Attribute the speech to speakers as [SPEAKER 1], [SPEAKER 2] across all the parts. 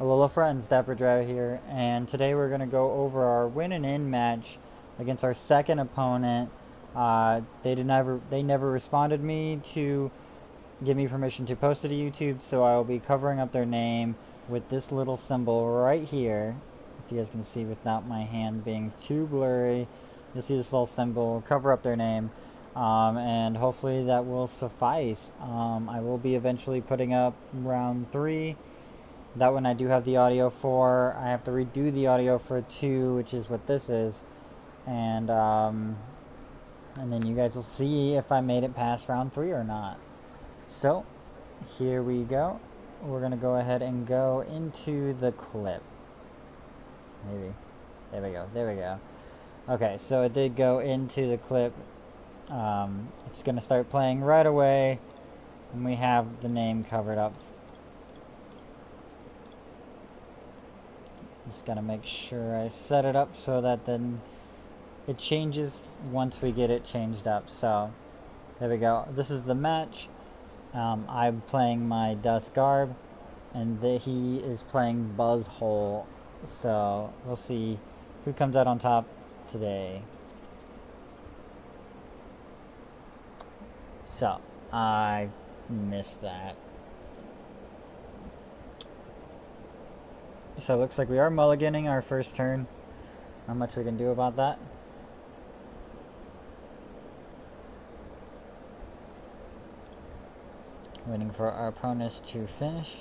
[SPEAKER 1] Alola friends, Dapper Drow here, and today we're going to go over our win and in match against our second opponent. Uh, they did never they never responded me to give me permission to post it to YouTube, so I will be covering up their name with this little symbol right here. If you guys can see without my hand being too blurry, you'll see this little symbol, cover up their name, um, and hopefully that will suffice. Um, I will be eventually putting up round three that one I do have the audio for. I have to redo the audio for two, which is what this is. And, um, and then you guys will see if I made it past round three or not. So, here we go. We're going to go ahead and go into the clip. Maybe. There we go. There we go. Okay, so it did go into the clip. Um, it's going to start playing right away. And we have the name covered up Just gotta make sure I set it up so that then it changes once we get it changed up. So there we go. This is the match. Um, I'm playing my Dusk Garb and the, he is playing Buzzwole. So we'll see who comes out on top today. So I missed that. So it looks like we are mulliganing our first turn. Not much we can do about that. Waiting for our opponents to finish.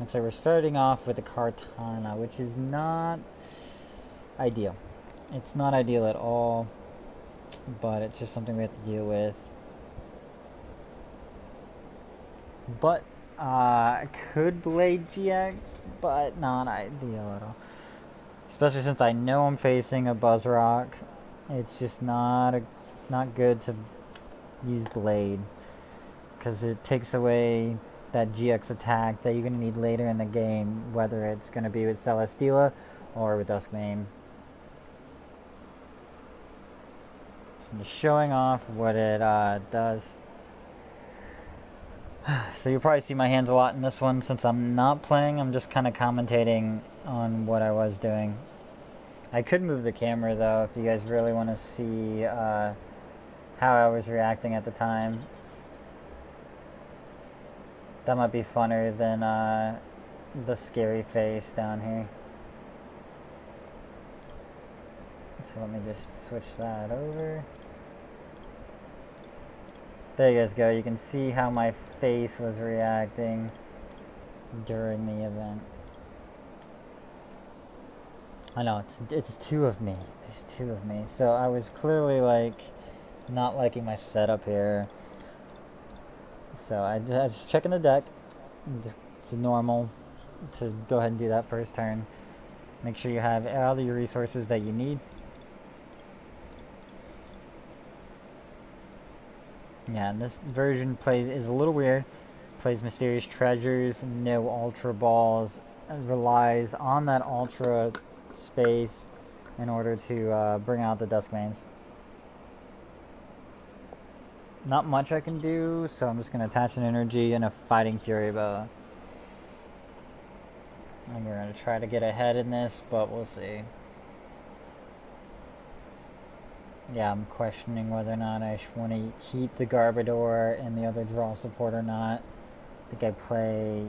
[SPEAKER 1] Looks like we're starting off with a Kartana, which is not ideal. It's not ideal at all, but it's just something we have to deal with. But uh, could Blade GX, but not ideal at all. Especially since I know I'm facing a Buzzrock. It's just not a, not good to use Blade. Because it takes away that GX attack that you're going to need later in the game, whether it's going to be with Celesteela or with Duskmane. So I'm just showing off what it uh, does. So you'll probably see my hands a lot in this one since I'm not playing. I'm just kind of commentating on what I was doing. I could move the camera though if you guys really want to see uh, how I was reacting at the time. That might be funner than uh, the scary face down here. So let me just switch that over. There you guys go. You can see how my face was reacting during the event. I know, it's, it's two of me. There's two of me. So I was clearly, like, not liking my setup here. So I, I was checking the deck. It's normal to go ahead and do that first turn. Make sure you have all your resources that you need. Yeah, this version plays is a little weird. Plays Mysterious Treasures, no Ultra Balls, relies on that Ultra space in order to uh, bring out the Duskmanes. Not much I can do, so I'm just going to attach an energy and a Fighting Fury Belt. And we're to try to get ahead in this, but we'll see. Yeah, I'm questioning whether or not I want to keep the Garbodor and the other draw support or not. I think I play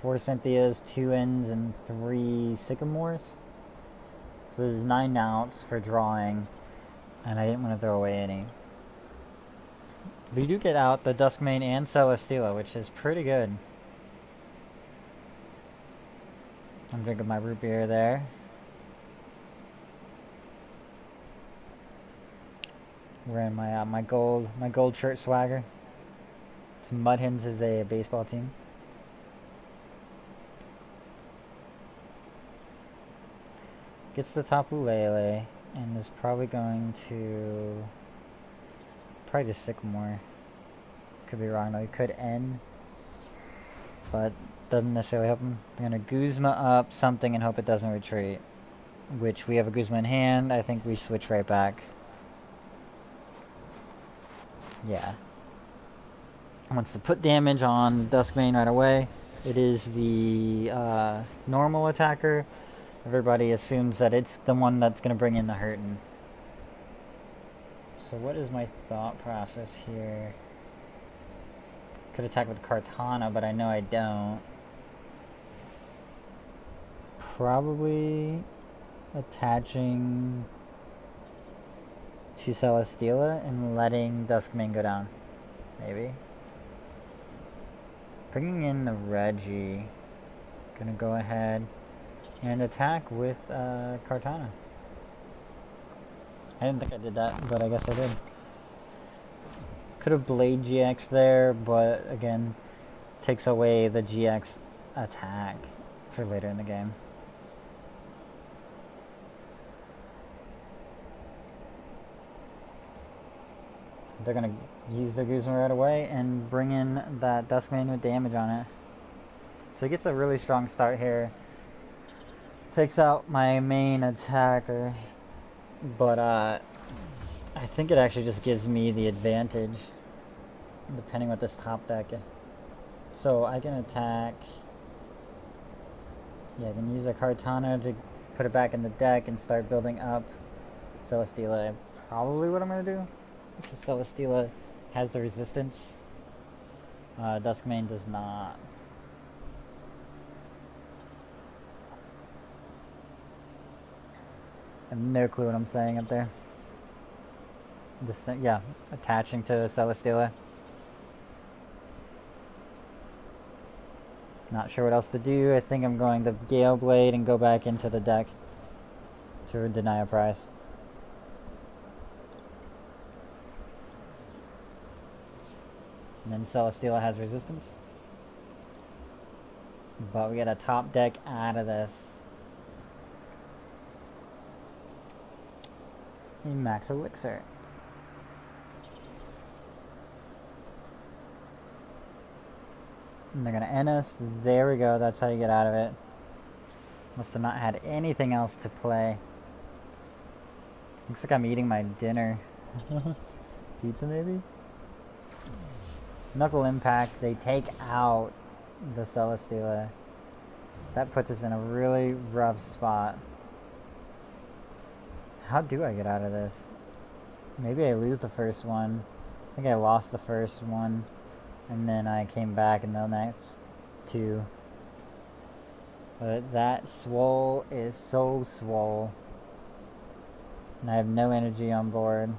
[SPEAKER 1] four Cynthias, two Ns, and three Sycamores. So there's nine outs for drawing, and I didn't want to throw away any. We do get out the Duskmane and Celesteela, which is pretty good. I'm drinking my root beer there. Wearing my uh, my gold my gold shirt swagger. It's Mudhens is a baseball team. Gets the Tapu Lele and is probably going to probably just Sycamore. Could be wrong though. He could N, but doesn't necessarily help him. I'm gonna Guzma up something and hope it doesn't retreat. Which we have a Guzma in hand. I think we switch right back. Yeah. Wants to put damage on Duskmane right away. It is the uh, normal attacker. Everybody assumes that it's the one that's going to bring in the hurting. So what is my thought process here? Could attack with Kartana, but I know I don't. Probably attaching to Celesteela and letting Duskmane go down. Maybe. Bringing in the Reggie. Gonna go ahead and attack with uh, Kartana. I didn't think I did that, but I guess I did. Could have Blade GX there, but again, takes away the GX attack for later in the game. They're gonna use their Guzma right away and bring in that Duskmane with damage on it. So he gets a really strong start here. Takes out my main attacker. But uh, I think it actually just gives me the advantage. Depending what this top deck is. So I can attack. Yeah, I can use a Kartana to put it back in the deck and start building up Celesteela. Probably what I'm going to do. Celesteela has the resistance. Uh, Duskmane does not. I have no clue what I'm saying up there. Just, yeah, attaching to Celesteela. Not sure what else to do. I think I'm going to Gale Blade and go back into the deck to deny a prize. And then Celesteela has resistance. But we get a top deck out of this. A max elixir. And they're gonna N us. There we go, that's how you get out of it. Must have not had anything else to play. Looks like I'm eating my dinner. Pizza maybe? Knuckle Impact, they take out the Celesteela. That puts us in a really rough spot. How do I get out of this? Maybe I lose the first one. I think I lost the first one. And then I came back in the next two. But that swole is so swole. And I have no energy on board.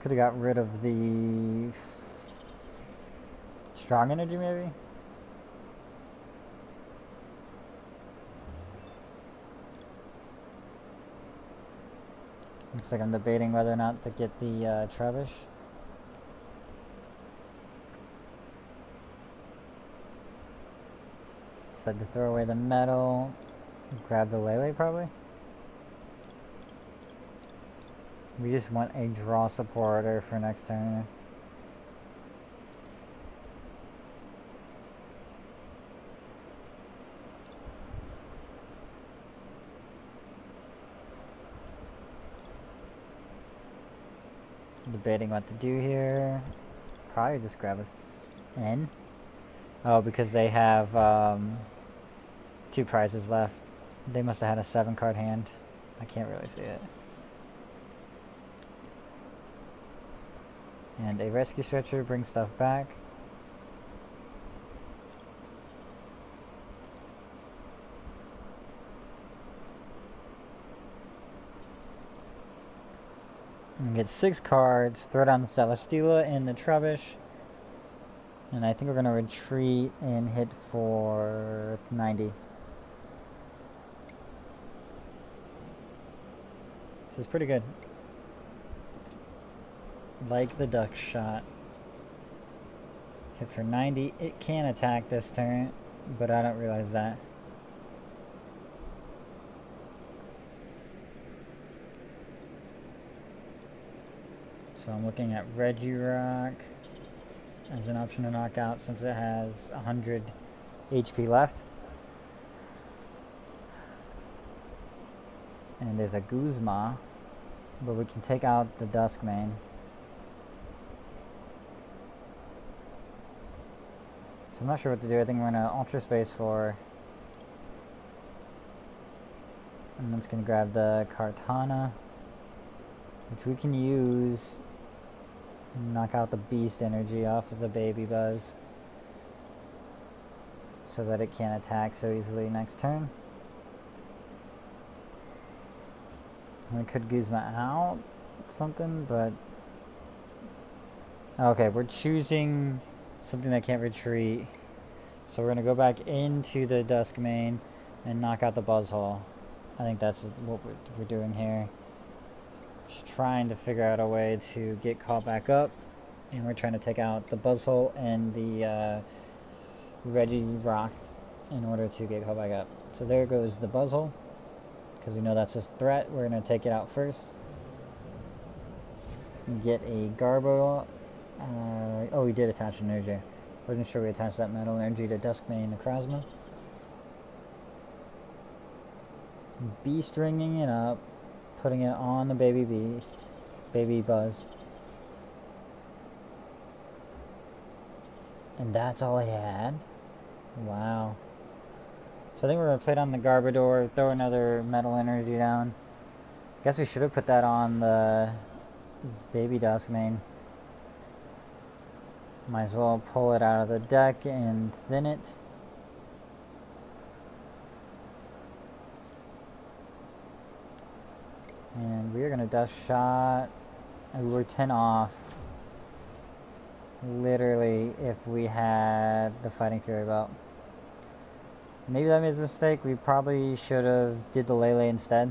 [SPEAKER 1] Could have got rid of the strong energy maybe? Looks like I'm debating whether or not to get the uh, Trubbish. Said to throw away the metal, grab the Lele probably. We just want a draw supporter for next turn. Debating what to do here. Probably just grab a N. Oh, because they have um, two prizes left. They must have had a seven card hand. I can't really see it. And a rescue stretcher brings stuff back. And get six cards, throw down the Celesteela and the Trubbish. And I think we're going to retreat and hit for 90. This is pretty good like the duck shot. Hit for 90. It can attack this turn, but I don't realize that. So I'm looking at Regirock as an option to knock out since it has 100 HP left. And there's a Guzma But we can take out the Duskmane. So I'm not sure what to do. I think we're gonna Ultra Space for. And that's gonna grab the Kartana. Which we can use knock out the beast energy off of the baby buzz. So that it can't attack so easily next turn. We could Guzma out something, but... Okay, we're choosing something that can't retreat. So we're going to go back into the Dusk Mane and knock out the Buzzwole. I think that's what we're, doing here. Just trying to figure out a way to get caught back up. And we're trying to take out the Buzzwole and the uh, Regirock in order to get caught back up. So there goes the Buzzwole because we know that's a threat. We're going to take it out first. Get a Garbo. Uh, oh, we did attach energy. Wasn't sure we attached that metal energy to Duskmane Necrozma. Beast ringing it up, putting it on the baby beast, baby buzz. And that's all I had. Wow. So I think we're going to play it on the Garbodor, throw another Metal Energy down. Guess we should have put that on the Baby Duskmane. Might as well pull it out of the deck and thin it. And we are going to Dust Shot. We were 10 off. Literally, if we had the Fighting Fury belt. Maybe that was a mistake. We probably should have did the Lele instead.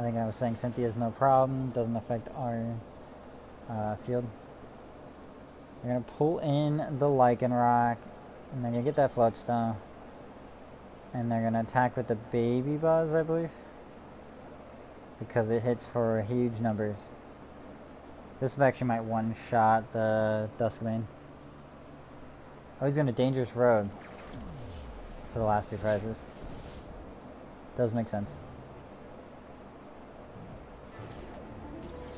[SPEAKER 1] I think I was saying Cynthia's no problem. Doesn't affect our uh, field. Going to pull in the Lycanroc, And then you get that Float Stone. And they're to attack with the Baby Buzz, I believe. Because it hits for huge numbers. This actually might one-shot the Duskmane. Oh, he's going a dangerous road for the last two prizes. Does make sense.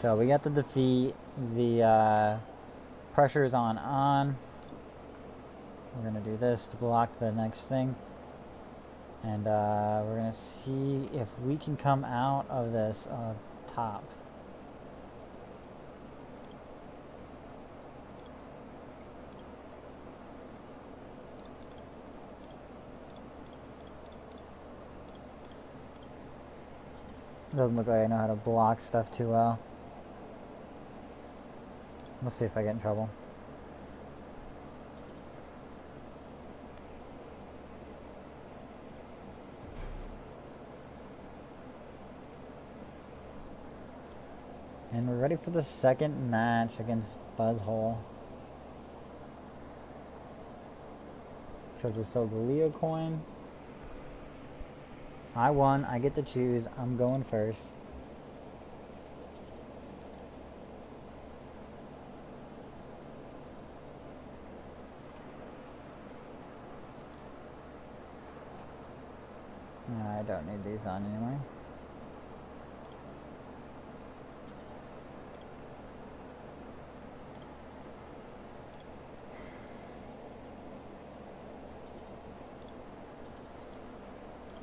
[SPEAKER 1] So we got the defeat. The uh, pressure is on on. We're to do this to block the next thing. And uh, we're to see if we can come out of this uh, top. Doesn't look like I know how to block stuff too well. Let's see if I get in trouble. And we're ready for the second match against Buzzwole. So just sold the Leo coin. I won. I get to choose. I'm going first. I don't need these on anyway.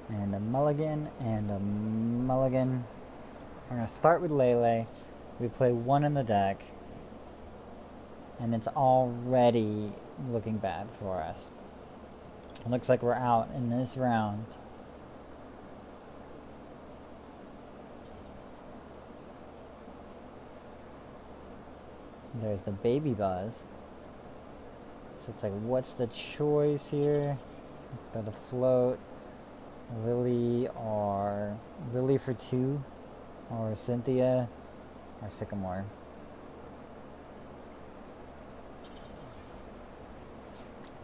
[SPEAKER 1] and a mulligan and a mulligan. We're going to start with Lele. We play one in the deck. And it's already looking bad for us. It looks like we're out in this round. There's the baby buzz. So it's like, what's the choice here? Got a float. Lillie or Lillie for two, or Cynthia, or Sycamore.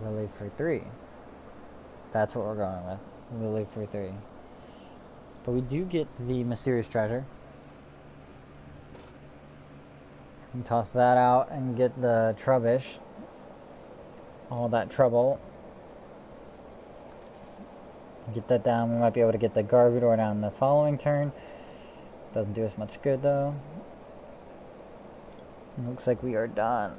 [SPEAKER 1] Lillie for three. That's what we're going with. Lillie for three. But we do get the mysterious treasure. We toss that out and get the Trubbish. All that trouble Get that down. We might be able to get the Garbodor down the following turn. Doesn't do us much good though. Looks like we are done.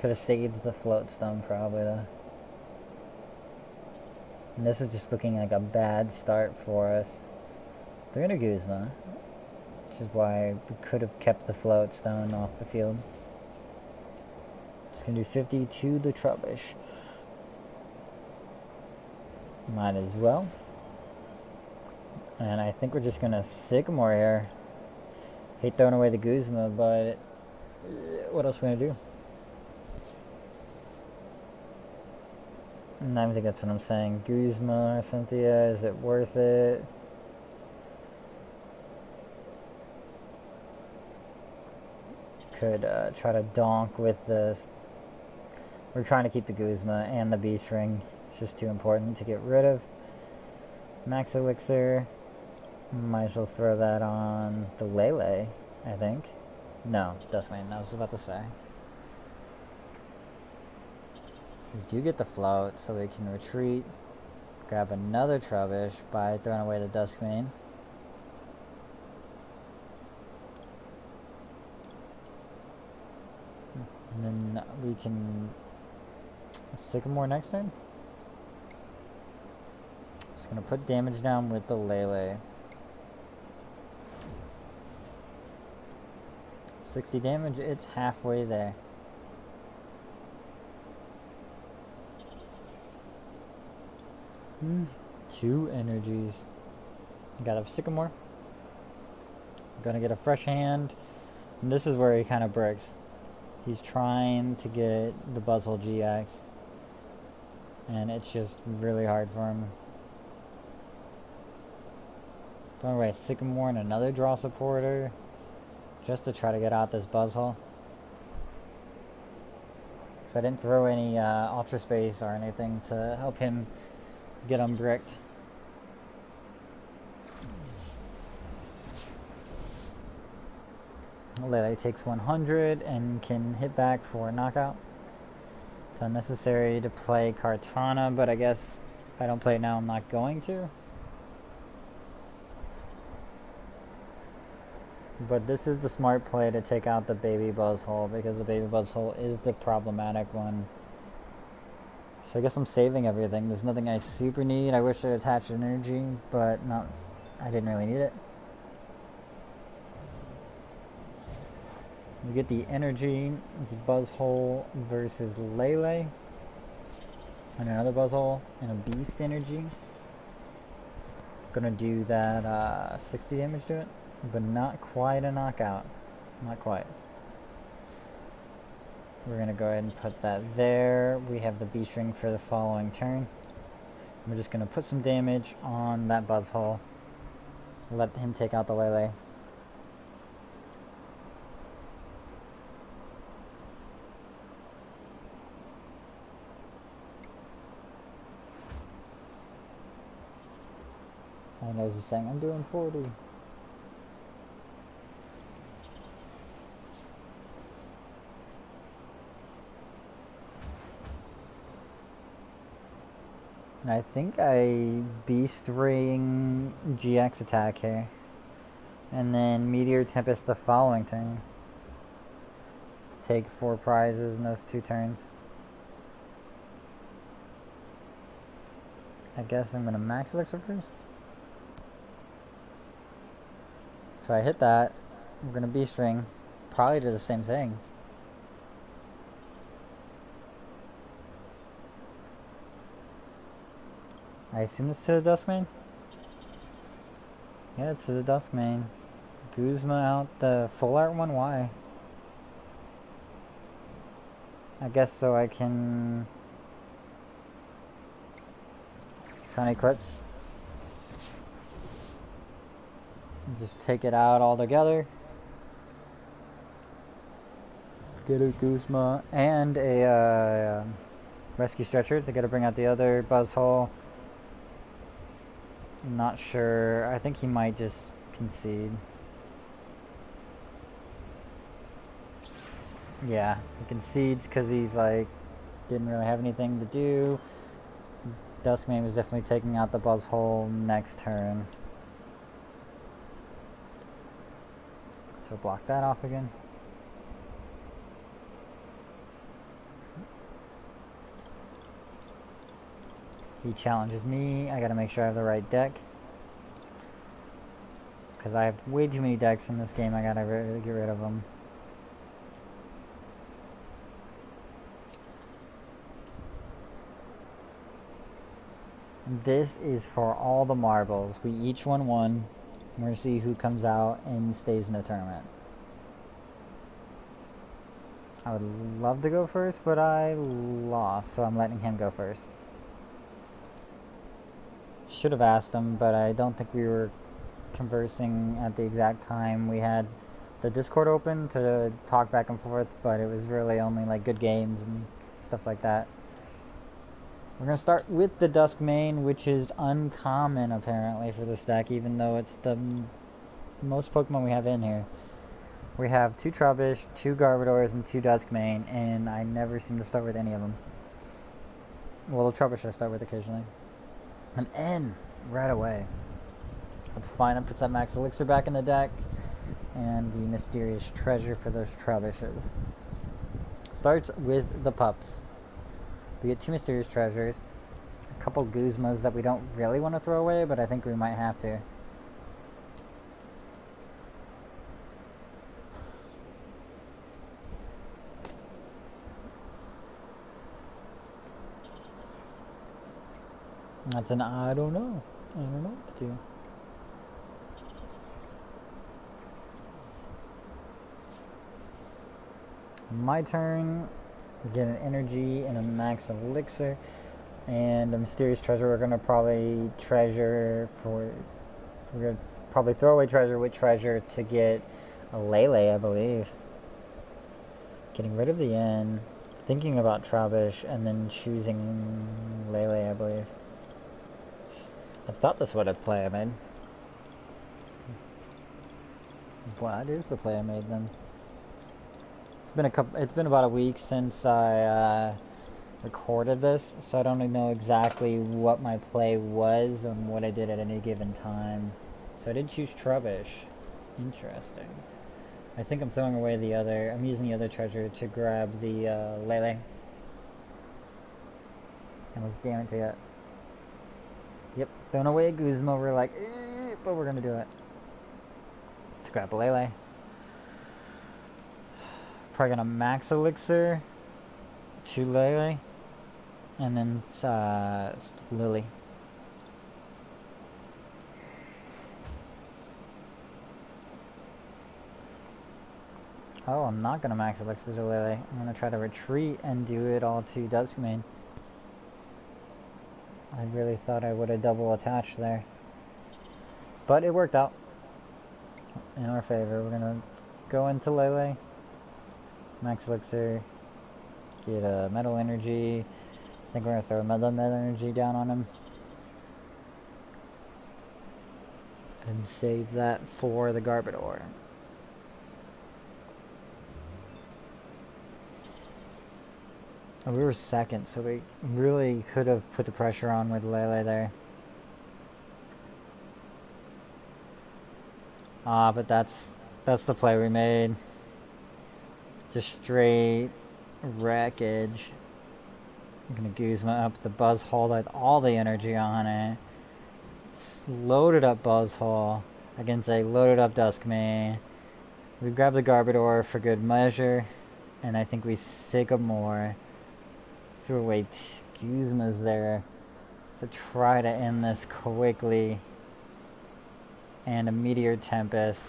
[SPEAKER 1] Could have saved the float stone probably though. And this is just looking like a bad start for us. They're gonna Guzma. Which is why we could have kept the float stone off the field. Just gonna do 50 to the Trubbish. Might as well. And I think we're just gonna Sycamore here. Hate throwing away the Guzma, but uh, what else are we gonna do? And I think that's what I'm saying. Guzma, Cynthia, is it worth it? Could uh, try to donk with this. We're trying to keep the Guzma and the Beast Ring. It's just too important to get rid of. Max Elixir. Might as well throw that on the Lele, I think. No, Duskmane, I was about to say. We do get the float, so we can retreat. Grab another Trubbish by throwing away the Duskmane. And then we can Sycamore next turn. Just gonna put damage down with the Lele. 60 damage, it's halfway there. Hmm. Two energies. Got a Sycamore. Gonna get a fresh hand. And this is where he kind of breaks. He's trying to get the Buzzwole GX. And it's just really hard for him. Don't worry, Sycamore and another draw supporter. Just to try to get out this Buzzwole. Because I didn't throw any uh, Ultra Space or anything to help him get him bricked. Lele takes 100 and can hit back for a knockout. It's unnecessary to play Kartana, but I guess if I don't play it now, I'm not going to. But this is the smart play to take out the baby buzzwole because the baby buzzwole is the problematic one. So I guess I'm saving everything. There's nothing I super need. I wish I attached energy, but not. I didn't really need it. We get the energy. It's Buzzwole versus Lele. And another Buzzwole and a Beast energy. Gonna do that uh, 60 damage to it, but not quite a knockout. Not quite. We're to go ahead and put that there. We have the Beast Ring for the following turn. We're just to put some damage on that Buzzwole. Let him take out the Lele. I know he's saying, I'm doing 40. And I think I Beast Ring GX attack here. And then Meteor Tempest the following turn. To take four prizes in those two turns. I guess I'm gonna max elixir first. So I hit that. I'm gonna Beast Ring. Probably do the same thing. I assume it's to the Duskmane? Yeah, it's to the Duskmane. Guzma out the full art one? Why? I guess so I can... Sun Eclipse. Just take it out all together. Get a Guzma and a uh, rescue stretcher to get to bring out the other Buzzwole. I'm not sure. I think he might just concede. Yeah, he concedes because he's like didn't really have anything to do. Duskmane was definitely taking out the Buzzwole next turn. So block that off again. He challenges me. I gotta make sure I have the right deck. Because I have way too many decks in this game. I gotta get rid of them. This is for all the marbles. We each won one. See who comes out and stays in the tournament. I would love to go first, but I lost, so I'm letting him go first. Should have asked him, but I don't think we were conversing at the exact time. We had the Discord open to talk back and forth, but it was really only like good games and stuff like that. We're going to start with the Duskmane, which is uncommon apparently for this deck, even though it's the most Pokemon we have in here. We have two Trubbish, two Garbodors, and two Dusk Duskmane, and I never seem to start with any of them. Well, the Trubbish I start with occasionally. An N right away. That's fine. I put that Max Elixir back in the deck. And the Mysterious Treasure for those Trubbishes. Starts with the pups. We get two Mysterious Treasures. A couple Guzmas that we don't really want to throw away, but I think we might have to. That's an I don't know. I don't know what to do. My turn. Get an energy and a max elixir. And a mysterious treasure we're gonna probably treasure for we're gonna probably throw away treasure with treasure to get a Lele, I believe. Getting rid of the N, thinking about Trubbish, and then choosing Lele, I believe. I thought that's what a play I made. What is the play I made then? It's been a couple. It's been about a week since I uh, recorded this, so I don't know exactly what my play was and what I did at any given time. So I did choose Trubbish. Interesting. I think I'm throwing away the other. I'm using the other treasure to grab the uh, Lele. And let's damn it to it. Yep, throwing away a Guzma, we're like, eh, but we're gonna do it. To grab Lele. Probably gonna max elixir to Lele. And then uh, Lily. Oh, I'm not gonna max elixir to Lily. I'm gonna try to retreat and do it all to Duskmane. I really thought I would have double attached there. But it worked out. In our favor. We're to go into Lele. Max Elixir. Get a Metal Energy. I think we're going to throw Metal, metal Energy down on him. And save that for the Garbodor. we were second, so we really could have put the pressure on with Lele there. Ah, but that's that's the play we made. Just straight wreckage. I'm gonna Guzma up the Buzzwole with all the energy on it. Loaded up Buzzwole against a loaded up Duskmane. We grab the Garbodor for good measure, and I think we Sycamore threw away Guzmas there to try to end this quickly. And a Meteor Tempest.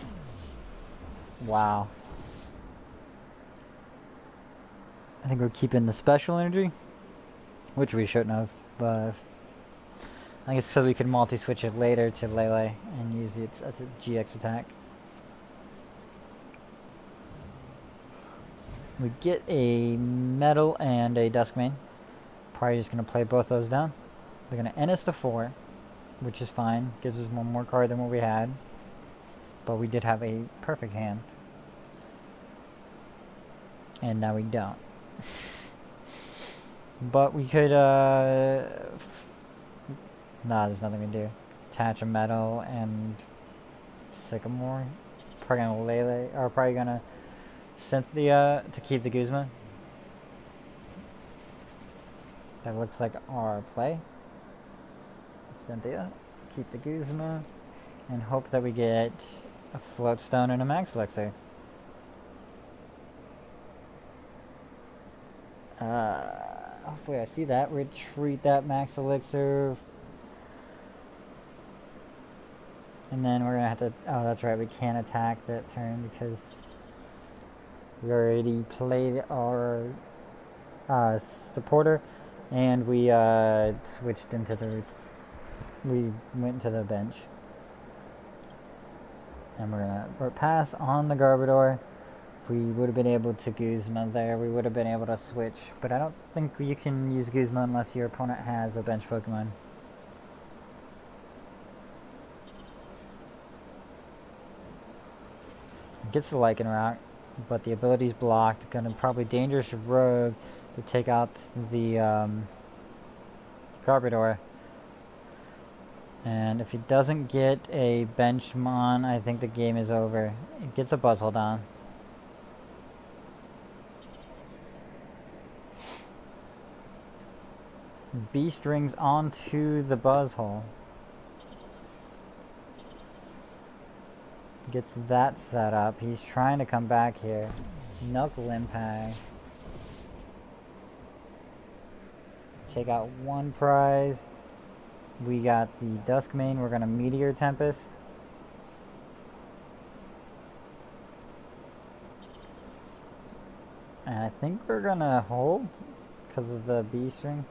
[SPEAKER 1] Wow. I think we're keeping the special energy, which we shouldn't have, but I guess so we can multi-switch it later to Lele and use it as a GX attack. We get a metal and a Duskmane. Probably just going to play both those down. They're going to N us to 4, which is fine. Gives us one more card than what we had. But we did have a perfect hand. And now we don't. But we could, uh... Nah, there's nothing we can do. Attach a metal and Sycamore. Probably gonna Lele, or probably gonna Cynthia to keep the Guzma. That looks like our play. Cynthia, keep the Guzma, and hope that we get a float stone and a max elixir. Uh, hopefully I see that. Retreat that max elixir. And then we're gonna have to, oh that's right, we can't attack that turn because we already played our uh, supporter and we uh, switched into the, we went to the bench. And we're gonna pass on the Garbodor we would have been able to Guzma there, we would have been able to switch. But I don't think you can use Guzma unless your opponent has a bench Pokemon. Gets the Lycanroc, but the ability's blocked. Gonna probably Dangerous Rogue to take out the um, Garbodor. And if he doesn't get a Benchmon, I think the game is over. It gets a Buzzwole down. Beast Rings onto the Buzzwole. Gets that set up. He's trying to come back here. Knuckle impact. Take out one prize. We got the Dusk Mane. We're going to Meteor Tempest. And I think we're going to hold because of the Beast Ring.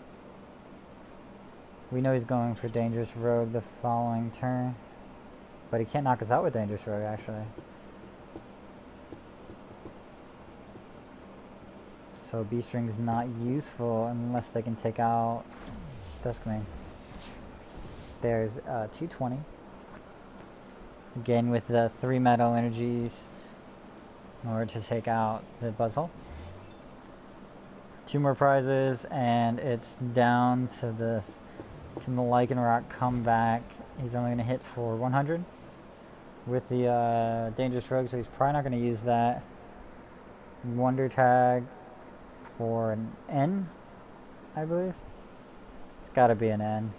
[SPEAKER 1] We know he's going for Dangerous Rogue the following turn. But he can't knock us out with Dangerous Rogue, actually. So Beast Ring is not useful unless they can take out Duskmane. There's uh, 220. Again with the three metal energies in order to take out the Buzzwole. Two more prizes and it's down to this can the Lycanroc come back? He's only going to hit for 100 with the uh, Dangerous Rogue, so he's probably not going to use that. Wonder Tag for an N, I believe. It's got to be an N.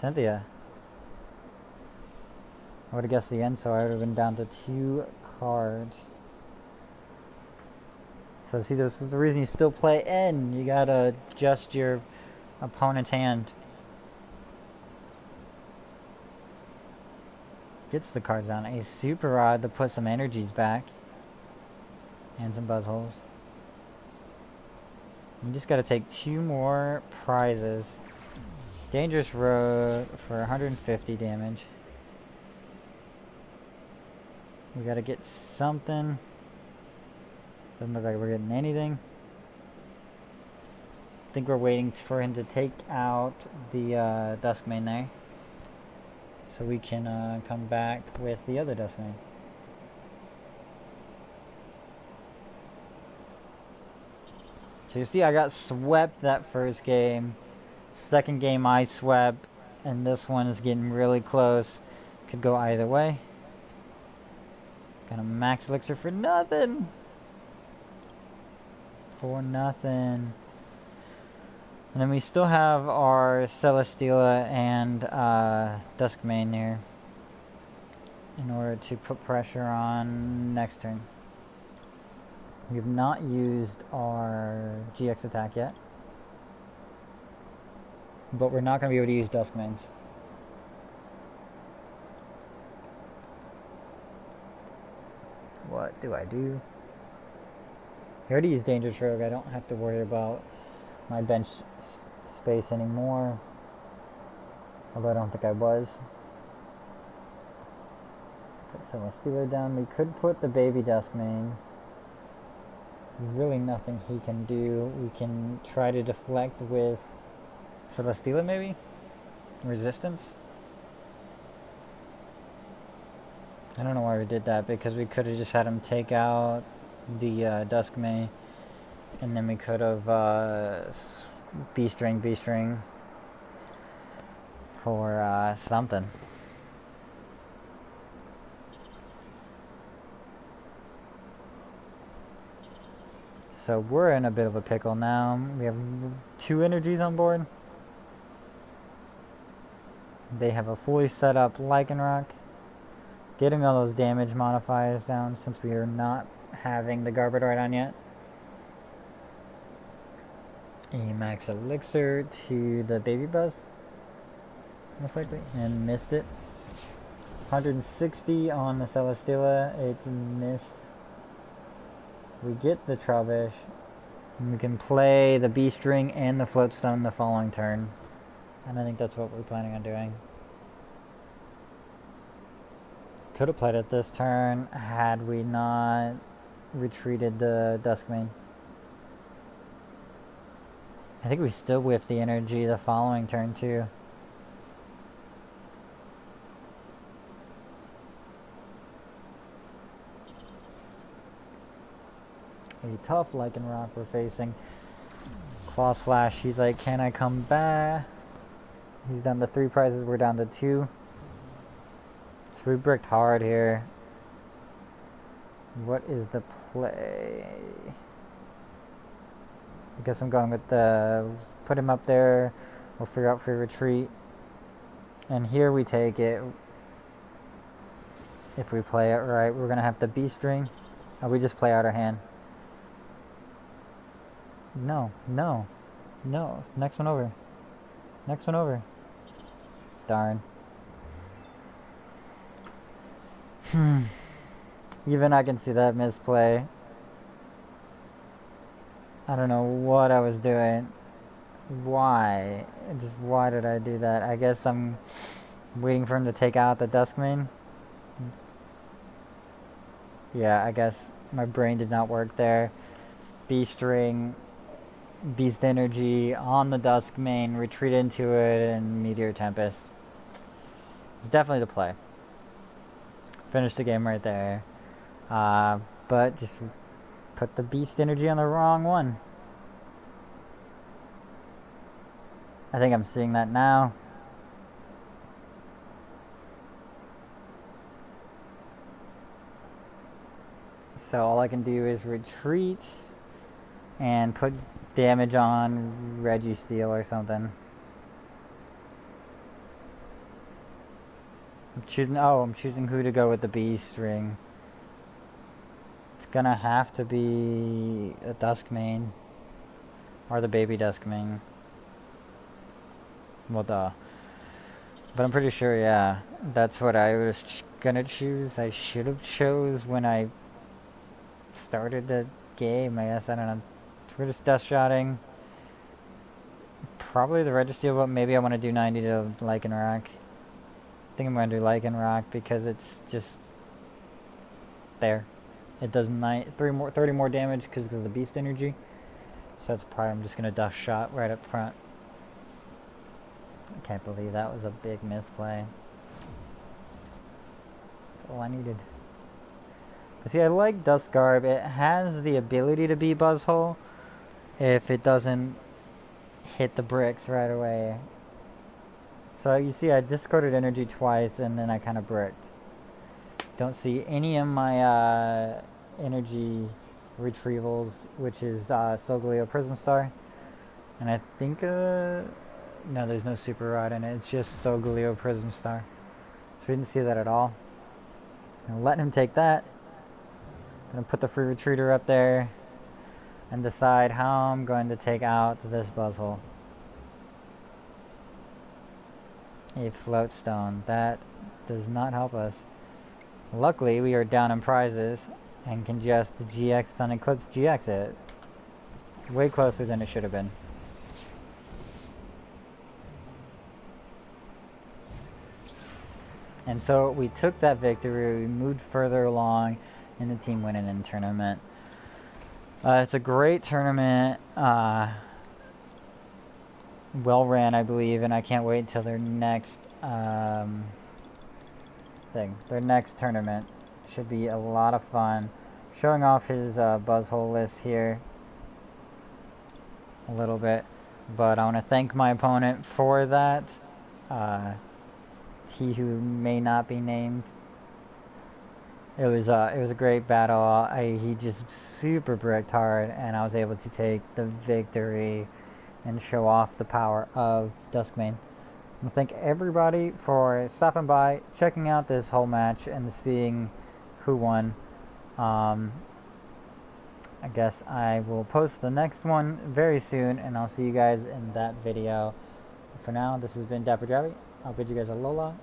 [SPEAKER 1] Cynthia. I would have guessed the N, so I would have been down to two cards. So see, this is the reason you still play N. You gotta adjust your opponent's hand. Gets the cards down. A super rod to put some energies back. And some Buzzwoles. We just gotta take two more prizes. Dangerous Rogue for 150 damage. We gotta get something. Doesn't look like we're getting anything think we're waiting for him to take out the uh, Duskmane there. So we can uh, come back with the other Duskmane. So you see I got swept that first game. Second game I swept. And this one is getting really close. Could go either way. Got a max elixir for nothing. For nothing. And then we still have our Celesteela and uh, Duskmane here in order to put pressure on next turn. We have not used our GX attack yet. But we're not going to be able to use Duskmanes. What do I do? I already used Dangerous Rogue. I don't have to worry about my bench space anymore. Although I don't think I was. Put Celesteela down. We could put the baby Duskmane. Really nothing he can do. We can try to deflect with Celesteela maybe? Resistance? I don't know why we did that because we could have just had him take out the uh, Duskmane And then we could have uh, Beast Ring, Beast Ring for uh, something. So we're in a bit of a pickle now. We have two energies on board. They have a fully set up Lycanroc. Getting all those damage modifiers down since we are not having the Garbodor on yet. A max elixir to the baby buzz. Most likely. And missed it. 160 on the Celesteela. It's missed we get the Trubbish. We can play the Beast Ring and the Float Stone the following turn. And I think that's what we're planning on doing. Could have played it this turn had we not retreated the Duskmane. I think we still whiff the energy the following turn too. a tough Lycanroc we're facing. Claw Slash, he's like, can I come back? He's down to three prizes, we're down to two. So we bricked hard here. What is the play? I guess I'm going with the, put him up there, we'll figure out free retreat. And here we take it. If we play it right, we're going to have the Beast Ring. Or we just play out our hand. No, no, no. Next one over. Next one over. Darn. Hmm. Even I can see that misplay. I don't know what I was doing. Why? Just why did I do that? I guess I'm waiting for him to take out the Duskmane. Yeah, I guess my brain did not work there. Beast Ring Beast Energy on the Duskmane, retreat into it, and Meteor Tempest. It's definitely the play. Finish the game right there. Uh, but just put the Beast Energy on the wrong one. I think I'm seeing that now. So all I can do is retreat and put damage on Registeel or something. I'm choosing, oh, I'm choosing who to go with the Beast Ring. Gonna have to be a Duskmane. Or the baby Duskmane. Well, duh. But I'm pretty sure, yeah, that's what I was ch gonna choose. I should have chose when I started the game, I guess, I don't know. We're just death shotting. Probably the Registeel, but maybe I want to do 90 to Lycanroc. I think I'm going to do Lycanroc because it's just there. It does nine, three more, 30 more damage because of the beast energy. So that's probably I'm just going to dust shot right up front. I can't believe that was a big misplay. That's all I needed. But see, I like DuskGarb. It has the ability to be Buzzwole, if it doesn't hit the bricks right away. So you see I discarded energy twice and then I kind of bricked. Don't see any of my uh, energy retrievals, which is uh, Solgaleo Prism Star. And I think, uh, no, there's no Super Rod in it. It's just Solgaleo Prism Star. So we didn't see that at all. I'm letting him take that. Gonna put the free retreater up there and decide how I'm going to take out this Buzzwole. A float stone. That does not help us. Luckily, we are down in prizes and can just GX Sun Eclipse GX it. Way closer than it should have been. And so we took that victory, we moved further along in the team winning in tournament. Uh, it's a great tournament. Uh, well ran, I believe, and I can't wait until their next um, thing. Their next tournament should be a lot of fun. Showing off his uh, Buzzwole list here. a little bit. But I want to thank my opponent for that. Uh, he who may not be named. It was uh, it was a great battle. I, he just super bricked hard, and I was able to take the victory and show off the power of Duskmane. Thank everybody for stopping by, checking out this whole match, and seeing who won. Um, I guess I will post the next one very soon, and I'll see you guys in that video. For now, this has been DapperDraby. I'll bid you guys Alola,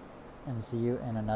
[SPEAKER 1] and see you in another.